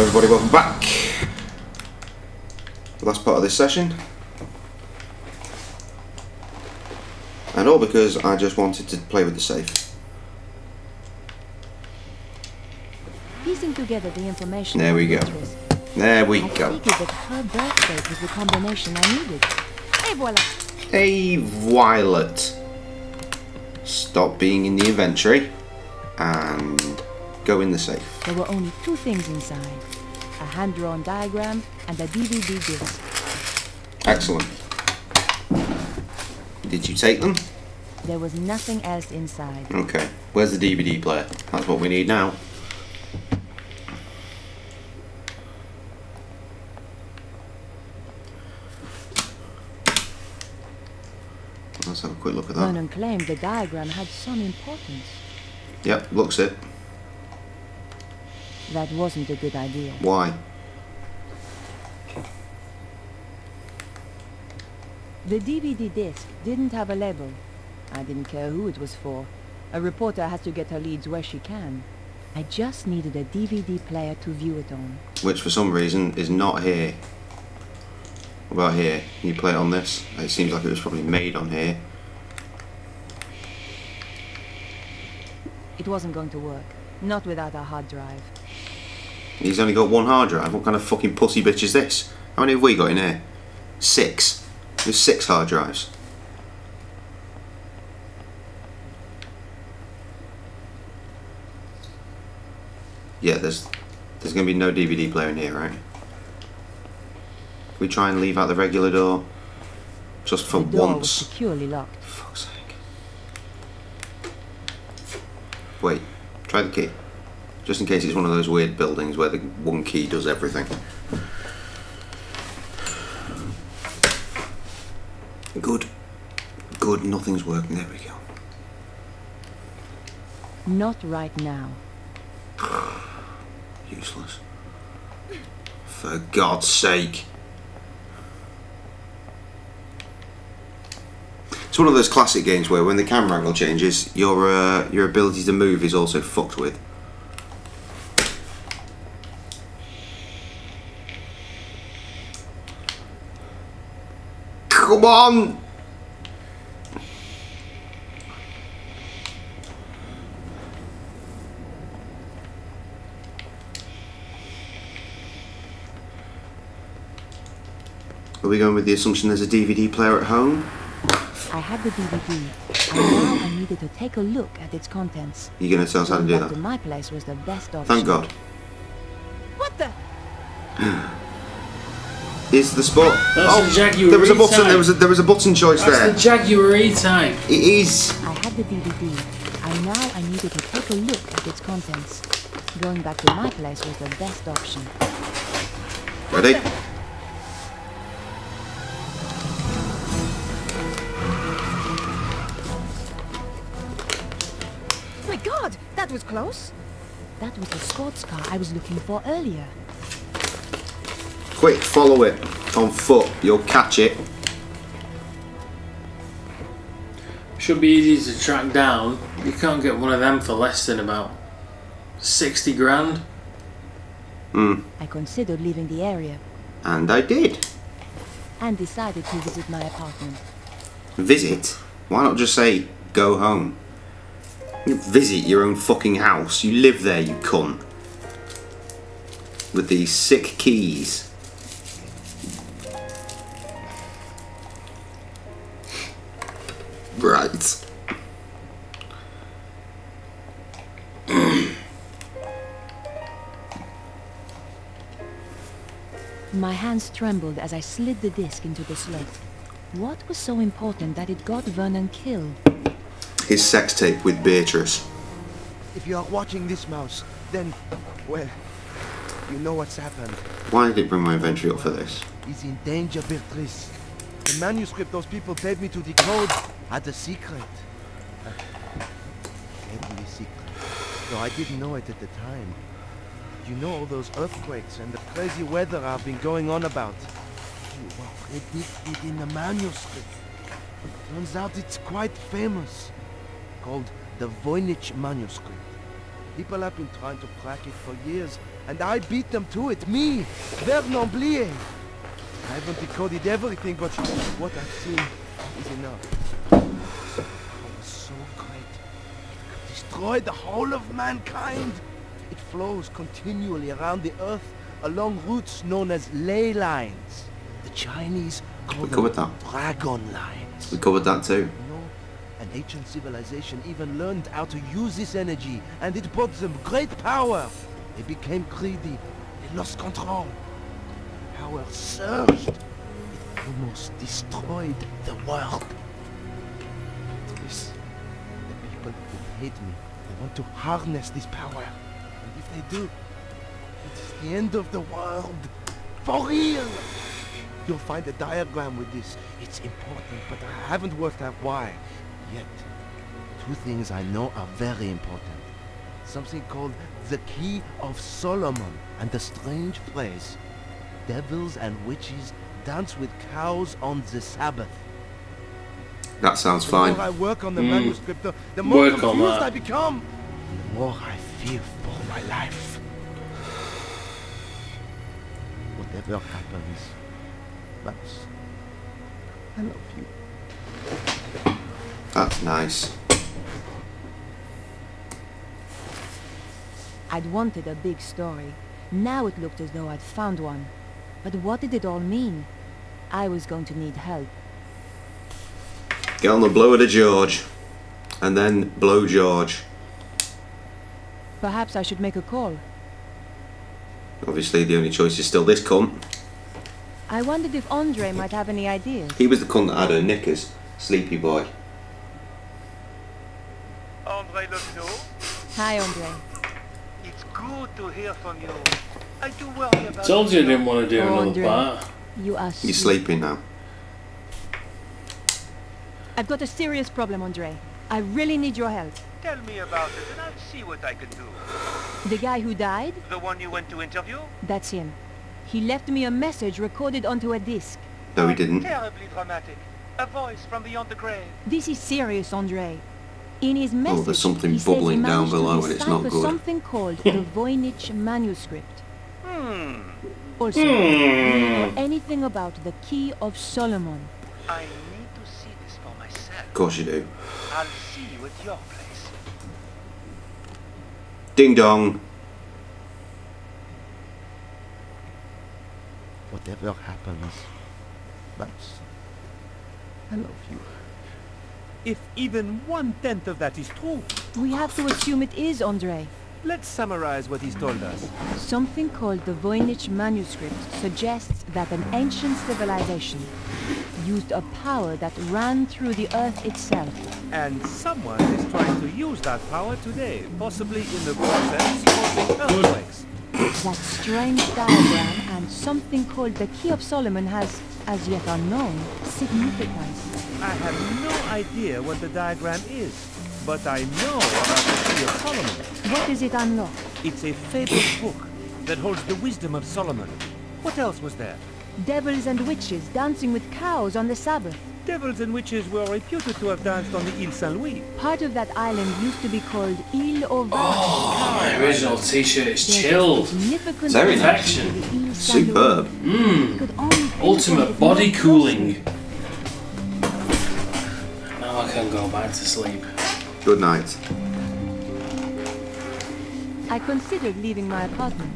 Hello everybody, welcome back. The last part of this session. And all because I just wanted to play with the safe. Piecing together the information. There we go. There we I go. that her birth date was the combination I needed. Et voila! A violet. Stop being in the inventory and go in the safe. There were only two things inside. A hand-drawn diagram and a DVD disc. Excellent. Did you take them? There was nothing else inside. Okay. Where's the DVD player? That's what we need now. Let's have a quick look at that. Vernon claimed the diagram had some importance. Yep, looks it. That wasn't a good idea. Why? The DVD disc didn't have a label. I didn't care who it was for. A reporter has to get her leads where she can. I just needed a DVD player to view it on. Which for some reason is not here. What about here? Can you play it on this? It seems like it was probably made on here. It wasn't going to work. Not without a hard drive. He's only got one hard drive. What kind of fucking pussy bitch is this? How many have we got in here? Six. There's six hard drives. Yeah, there's there's gonna be no DVD player in here, right? We try and leave out the regular door, just for the door was once. securely locked. Fuck's sake. Wait, try the key. Just in case it's one of those weird buildings where the one key does everything. Good. Good, nothing's working. There we go. Not right now. Useless. For God's sake. It's one of those classic games where when the camera angle changes, your uh, your ability to move is also fucked with. Come on! Are we going with the assumption there's a DVD player at home? I had the DVD, and now I needed to take a look at its contents. You're going to tell us how to do that? my place was the best option. Thank God. What the? Is the spot? That's the oh, Jaguar there was a button. E-Type. There was a, there was a button choice That's there. the Jaguar E-Type. It is. I had the DVD, and now I needed to take a look at its contents. Going back to my place was the best option. Ready? My God, that was close. That was the sports car I was looking for earlier. Quick, follow it on foot. You'll catch it. Should be easy to track down. You can't get one of them for less than about 60 grand. Hmm. I considered leaving the area And I did. and decided to visit my apartment. Visit? Why not just say go home? You visit your own fucking house. You live there, you cunt. With these sick keys. Right. My hands trembled as I slid the disc into the slot. What was so important that it got Vernon killed? His sex tape with Beatrice. If you are watching this mouse, then, well, you know what's happened. Why did it bring my inventory up for this? He's in danger, Beatrice. The manuscript those people paid me to decode had a secret. Uh, a deadly secret. Though I didn't know it at the time. You know all those earthquakes and the crazy weather I've been going on about. You are predicted in the manuscript. Turns out it's quite famous. Called the Voynich manuscript. People have been trying to crack it for years, and I beat them to it. Me, Vernon Blier. I haven't decoded everything, but what I've seen is enough. It could destroy the whole of mankind. It flows continually around the earth along routes known as ley lines. The Chinese call We them covered that. dragon lines. We covered that too. You know, an ancient civilization even learned how to use this energy, and it brought them great power. They became greedy. They lost control. Power surged. It almost destroyed the world. Hate me, they want to harness this power. And if they do, it's the end of the world. For real! You'll find a diagram with this. It's important, but I haven't worked out why yet. Two things I know are very important. Something called the Key of Solomon, and the strange phrase, devils and witches dance with cows on the Sabbath. That sounds The fine. more I work on the Mm. manuscript, the, the more Work confused. I become. The more I fear for my life. Whatever happens, Max, I love you. That's nice. I'd wanted a big story. Now it looked as though I'd found one. But what did it all mean? I was going to need help. Get on the blower to George. And then blow George. Perhaps I should make a call. Obviously, the only choice is still this cunt. I wondered if Andre might have any ideas. He was the cunt that had her knickers. Sleepy boy. Andre Lobineau, Hi, Andre. it's good to hear from you. I do worry about Told you I didn't want to do Oh, another Andre. part. You are He's sweet. sleeping now. I've got a serious problem, Andre. I really need your help. Tell me about it and I'll see what I can do. The guy who died? The one you went to interview? That's him. He left me a message recorded onto a disc. No, he didn't. Terribly dramatic. A voice from beyond the grave. This is serious, Andre. In his message, Oh, there's something he says he bubbling down below and it's not good. something called the Voynich manuscript. Hmm. Also, do you know anything about the Key of Solomon? I need to see this for myself. Of course you do. I'll see you at your place. Ding dong. Whatever happens, Max, I love you. If even one-tenth of that is true, We have to assume it is, Andre. let's summarize what he's told us. Something called the Voynich manuscript suggests that an ancient civilization used a power that ran through the earth itself. And someone is trying to use that power today, possibly in the process causing earthquakes. That strange diagram and something called the Key of Solomon has, as yet unknown, significance. I have no idea what the diagram is, but I know about the Key of Solomon. What is it unlock? It's a fabled book that holds the wisdom of Solomon. What else was there? Devils and witches dancing with cows on the Sabbath. Devils and witches were reputed to have danced on the Ile Saint-Louis. Part of that island used to be called Ile aux Vaches. Oh, my original t-shirt is chilled. significant Very connection nice. to the Ile Saint-Louis. Superb. Mmm. Could only pinpoint Ultimate body cooling. Now I can go back to sleep. Good night. I considered leaving my apartment.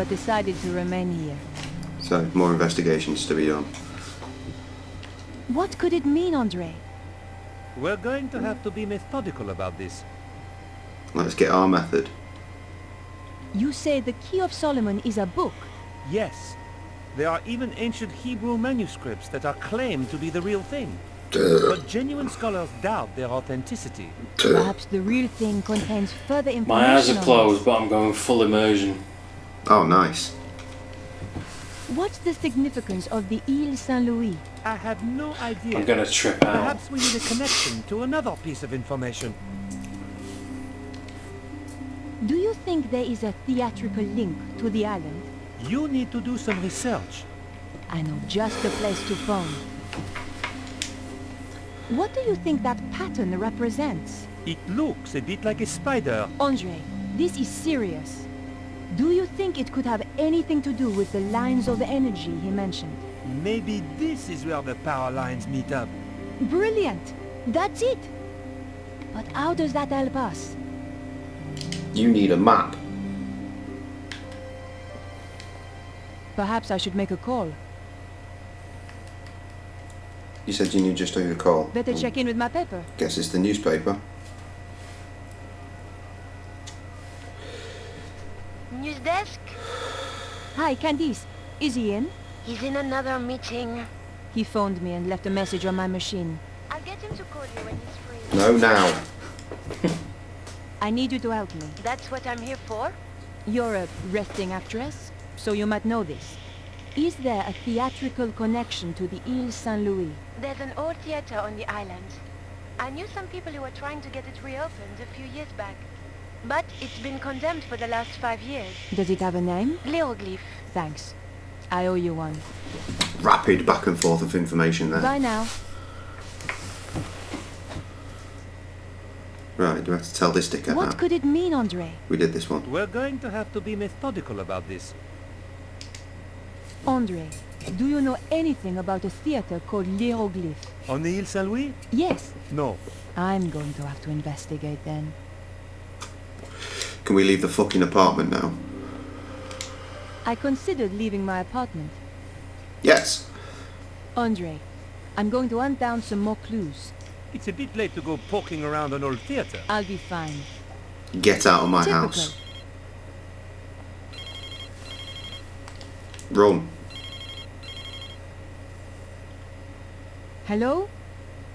But decided to remain here. So, more investigations to be done. What could it mean, Andre? We're going to have to be methodical about this. Let's get our method. You say the Key of Solomon is a book. Yes, there are even ancient Hebrew manuscripts that are claimed to be the real thing. But genuine scholars doubt their authenticity. Perhaps the real thing contains further information. My eyes are closed, but I'm going full immersion. Oh, nice. What's the significance of the Ile Saint-Louis? I have no idea. I'm gonna trip out. Perhaps we need a connection to another piece of information. Do you think there is a theatrical link to the island? You need to do some research. I know just the place to phone. What do you think that pattern represents? It looks a bit like a spider. Andre, this is serious. Do you think it could have anything to do with the lines of energy he mentioned? Maybe this is where the power lines meet up. Brilliant! That's it! But how does that help us? You need a map. Perhaps I should make a call. You said you knew just who to call. Better check in with my paper. Guess it's the newspaper. News desk? Hi, Candice. Is he in? He's in another meeting. He phoned me and left a message on my machine. I'll get him to call you when he's free. No, now. I need you to help me. That's what I'm here for. You're a resting actress, so you might know this. Is there a theatrical connection to the Ile Saint-Louis? There's an old theater on the island. I knew some people who were trying to get it reopened a few years back. But it's been condemned for the last five years. Does it have a name? Leoglyph. Thanks. I owe you one. Rapid back and forth of information there. Bye now. Right, do I have to tell this dickhead What now? could it mean, Andre? We did this one. We're going to have to be methodical about this. Andre, do you know anything about a theater called L'Hieroglyph? On the Ile Saint-Louis? Yes. No. I'm going to have to investigate then. Can we leave the fucking apartment now? I considered leaving my apartment. Yes. Andre, I'm going to hunt down some more clues. It's a bit late to go poking around an old theater. I'll be fine. Get out of my Typical. house. Run. Hello?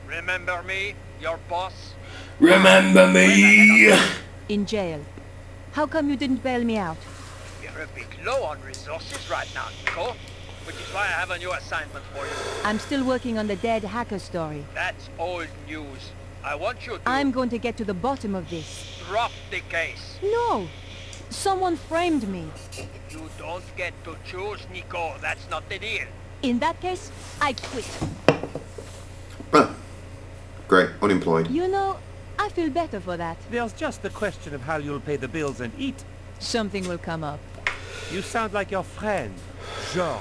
Remember me, your boss? Remember me! In jail. How come you didn't bail me out? We're a bit low on resources right now, Nico. Which is why I have a new assignment for you. I'm still working on the dead hacker story. That's old news. I want you to I'm going to get to the bottom of this. drop the case. No! Someone framed me. You don't get to choose, Nico. That's not the deal. In that case, I quit. Ah. Great. Unemployed. You know, I feel better for that. There's just the question of how you'll pay the bills and eat. Something will come up. You sound like your friend, George.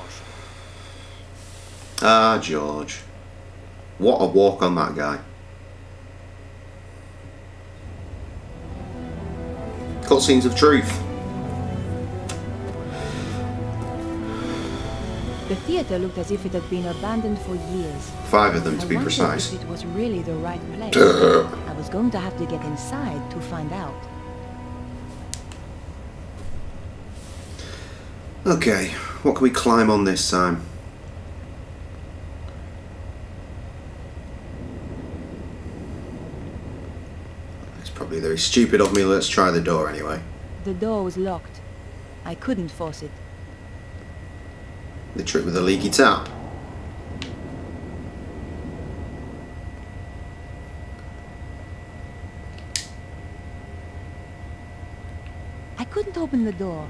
Ah, George. What a walk on that guy. Cutscenes of truth. The theater looked as if it had been abandoned for years. Five of them to I be precise. if it was really the right place. Duh. I was going to have to get inside to find out. Okay, what can we climb on this time? It's probably very stupid of me. Let's try the door anyway. The door was locked. I couldn't force it. The trick with the leaky tap. I couldn't open the door.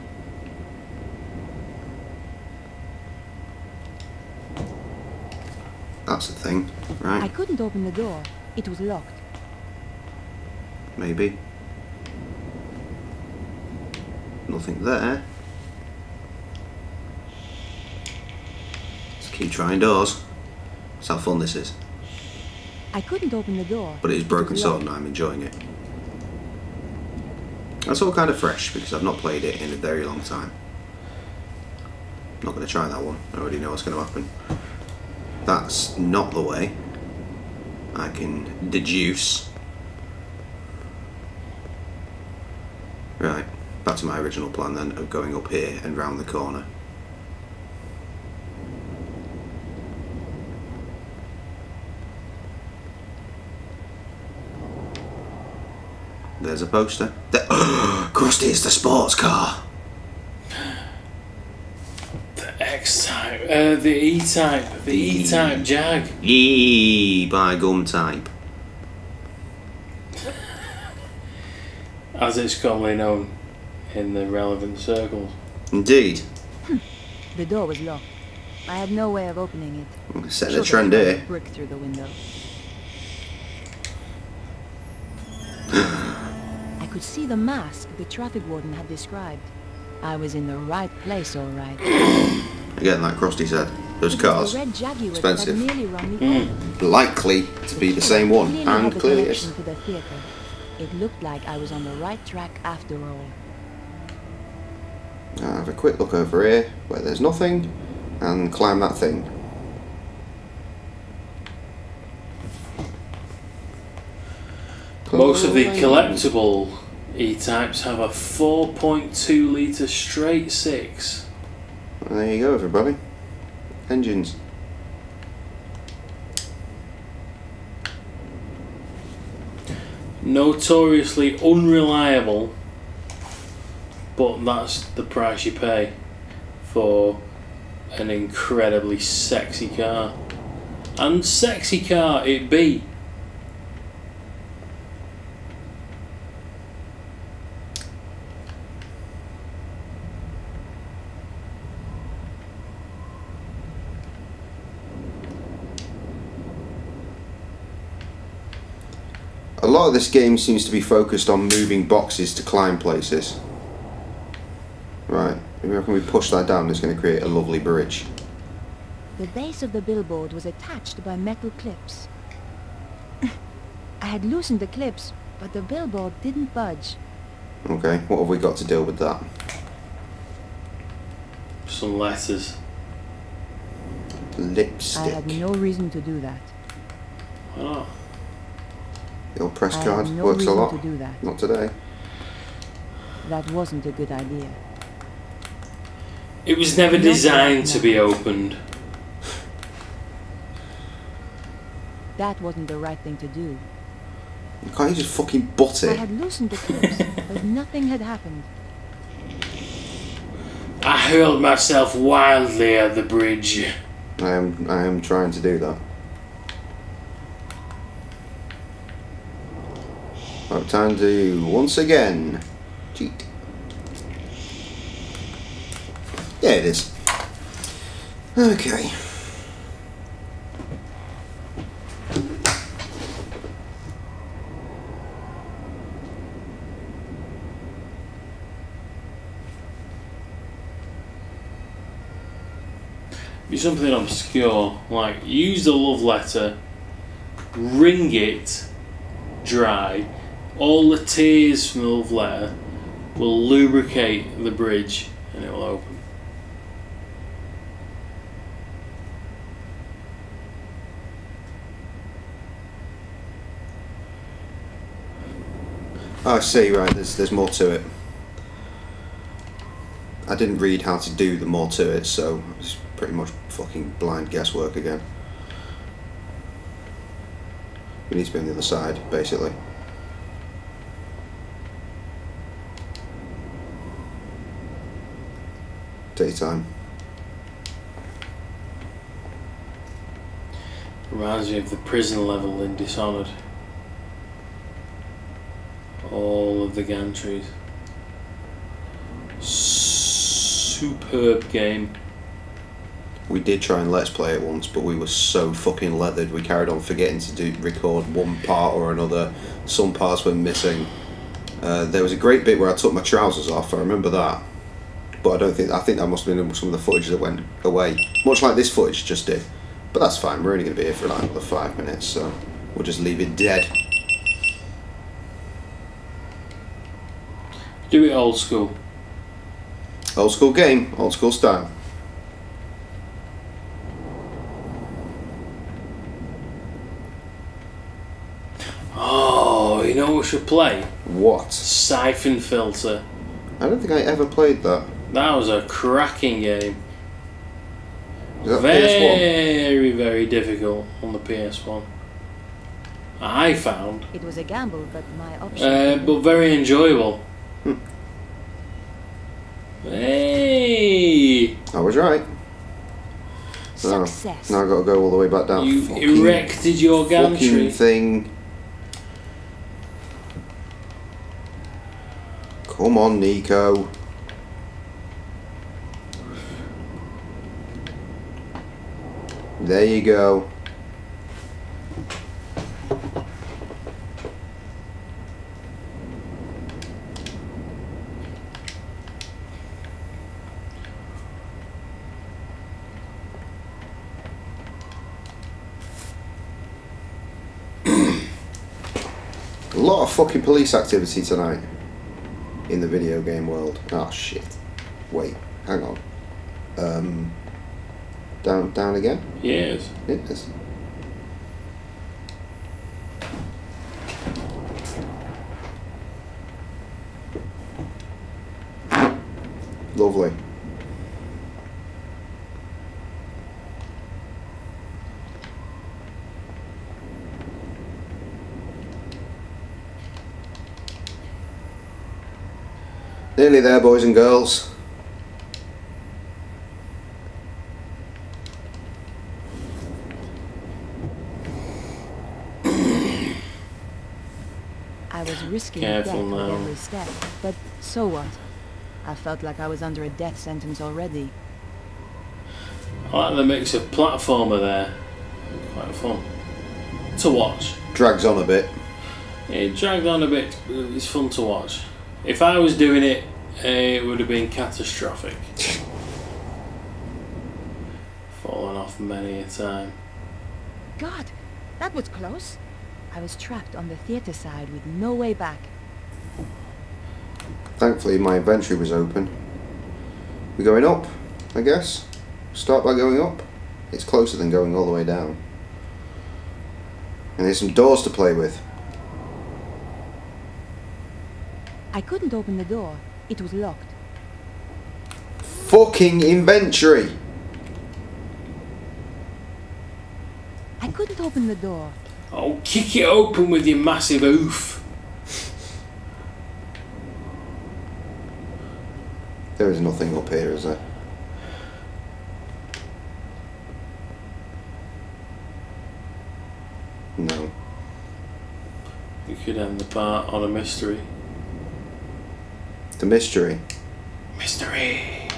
That's the thing, right? I couldn't open the door. It was locked. Maybe. Nothing there. Keep trying doors. That's how fun this is. I couldn't open the door. But it is broken sword and I'm enjoying it. That's all kind of fresh because I've not played it in a very long time. Not going to try that one. I already know what's going to happen. That's not the way. I can deduce. Right, back to my original plan then of going up here and round the corner. There's a poster. There- Krusty, it's the sports car. The X type, uh, the E type, the E type Jag. E by gum type. as it's commonly known in the relevant circles. Indeed. The door was locked. I had no way of opening it. Set Sure, a trend there here. brick through the window. could see the mask the traffic warden had described. I was in the right place, all right. Again, like Krusty said, those cars red Jaguar expensive. that had run me mm. likely to be the same one, and clearly is. the. It looked like I was on the right track after all. I'll have a quick look over here where there's nothing, and climb that thing. Most of the collectible E-types have a 4.2 litre straight six. And there you go, everybody. Engines. Notoriously unreliable, but that's the price you pay for an incredibly sexy car. And sexy car it be. A lot of this game seems to be focused on moving boxes to climb places. Right, maybe reckon we push that down, it's going to create a lovely bridge. The base of the billboard was attached by metal clips. I had loosened the clips, but the billboard didn't budge. Okay, what have we got to deal with that? Some letters. Lipstick. I had no reason to do that. Why not? The old press I card no works a lot. to do that. Not today. That wasn't a good idea. It was never No, designed to be opened. That wasn't the right thing to do. Can't you just fucking butt it? I had loosened the clips, but nothing had happened. I hurled myself wildly at the bridge. I am I am trying to do that. Time to once again cheat. Yeah, it is. Okay. Be something obscure, like use the love letter, ring it dry. All the tears from the love letter will lubricate the bridge and it will open. Oh, I see. Right, there's there's more to it. I didn't read how to do the more to it, so it's pretty much fucking blind guesswork again. We need to be on the other side, basically. Take your time. Reminds me of the prison level in Dishonored. All of the gantries. Superb game. We did try and let's play it once, but we were so fucking leathered. We carried on forgetting to do record one part or another. Some parts were missing. Uh, there was a great bit where I took my trousers off. I remember that, but I don't think I think that must have been some of the footage that went away. Much like this footage just did. But that's fine. We're only going to be here for like another five minutes, so we'll just leave it dead. Do it old school. Old school game, old school style. Oh, you know what we should play? What? Syphon Filter. I don't think I ever played that. That was a cracking game. Is that PS1? Very, very difficult on the PS1. I found. It was a gamble, but my option. Uh, but very enjoyable. Hmm. Hey! I was right. Oh, Success. now I've got to go all the way back down. You Fucking- erected your fucking gantry. thing. Come on, Nico. There you go. A lot of fucking police activity tonight in the video game world. Oh shit. Wait, hang on. Um, down, down again? Yes. Yes. Lovely. Nearly there, boys and girls. I was risking Careful death with every step, but so what? I felt like I was under a death sentence already. I like the mix of platformer there. Quite fun to watch. Drags on a bit. It dragged on a bit, but it's fun to watch. If I was doing it, uh, it would have been catastrophic. Fallen off many a time. God, that was close. I was trapped on the theater side with no way back. Thankfully, my inventory was open. We're going up, I guess. Start by going up. It's closer than going all the way down. And there's some doors to play with. I couldn't open the door. It was locked. Fucking inventory! I couldn't open the door. Oh, kick it open with your massive oof. There is nothing up here, is there? No. You could end the part on a mystery. The mystery. Mystery.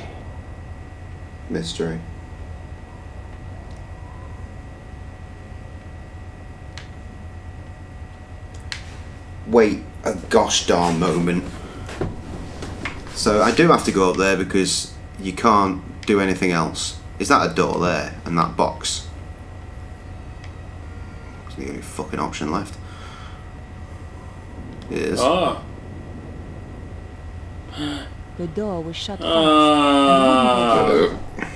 Mystery. Wait a gosh darn moment. So I do have to go up there because you can't do anything else. Is that a door there and that box? It's the only fucking option left. It is. Oh. The door was shut ah. fast.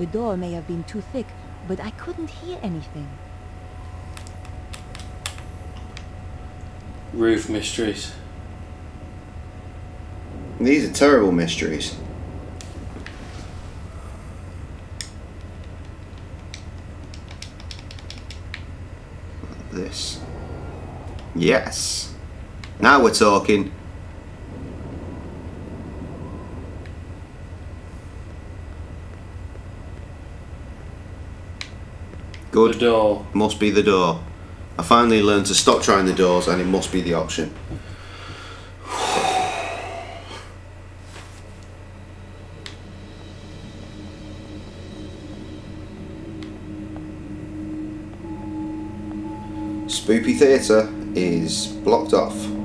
The door may have been too thick, but I couldn't hear anything. Roof mysteries. These are terrible mysteries. This. Yes. Now we're talking. The door. Must be the door. I finally learned to stop trying the doors and it must be the option. Spoopy Theatre is blocked off.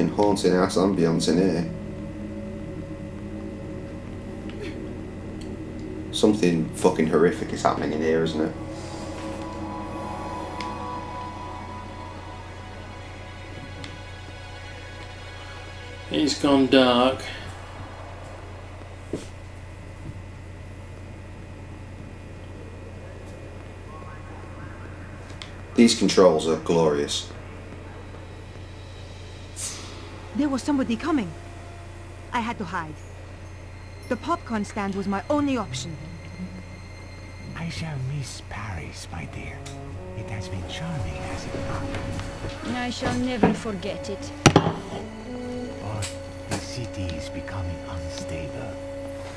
Fucking haunting ass ambience in here. Something fucking horrific is happening in here, isn't it? It's gone dark. These controls are glorious. There was somebody coming. I had to hide. The popcorn stand was my only option. I shall miss Paris, my dear. It has been charming, has it not? I shall never forget it. But the city is becoming unstable,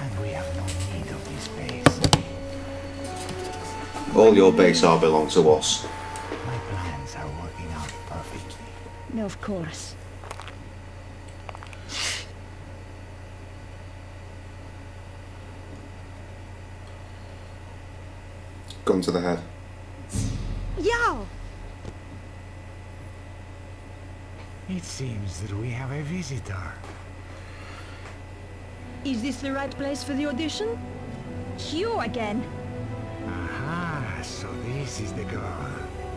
and we have no need of this base. All your base are belong to us. My plans are working out perfectly. No, Of course. Gun to the head. Yao! It seems that we have a visitor. Is this the right place for the audition? You again. Aha, so this is the girl.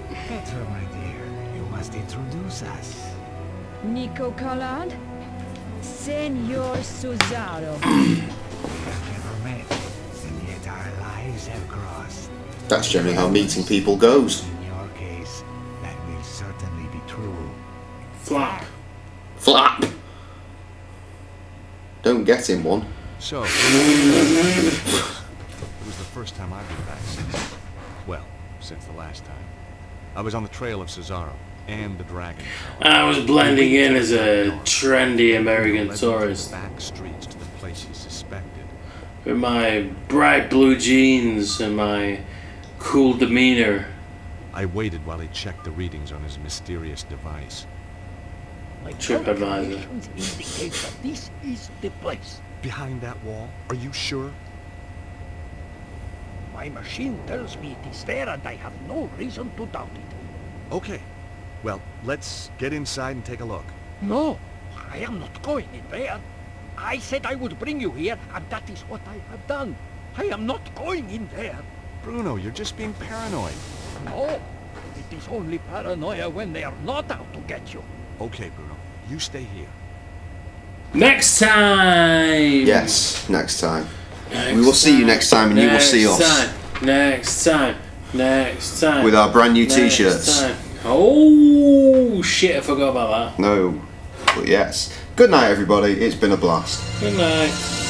Petra, my dear, you must introduce us. Nico Collard? Senor Susarro. That's generally how meeting people goes. In your case, that will certainly be true. Flap. Flap! Don't get him one. So, it was the first time I've been back since, well, since the last time. I was on the trail of Susarro and the Dragon. I was blending in as a trendy American Led tourist Back streets to the place he suspected. with my bright blue jeans and my cool demeanor. I waited while he checked the readings on his mysterious device. My TripAdvisor. calculations that this is the place. Behind that wall? Are you sure? My machine tells me it is there and I have no reason to doubt it. Okay. Well, let's get inside and take a look. No, I am not going in there. I said I would bring you here and that is what I have done. I am not going in there. Bruno, you're just being paranoid. No, it is only paranoia when they are not out to get you. Okay, Bruno. You stay here. Next time! Yes, next time. Next We will see you next time and you will see us. Next time. Next time. Next time. With our brand new t-shirts. Oh shit! I forgot about that. No. But yes. Good night, everybody. It's been a blast. Good night.